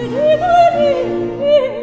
Vidi, vidi,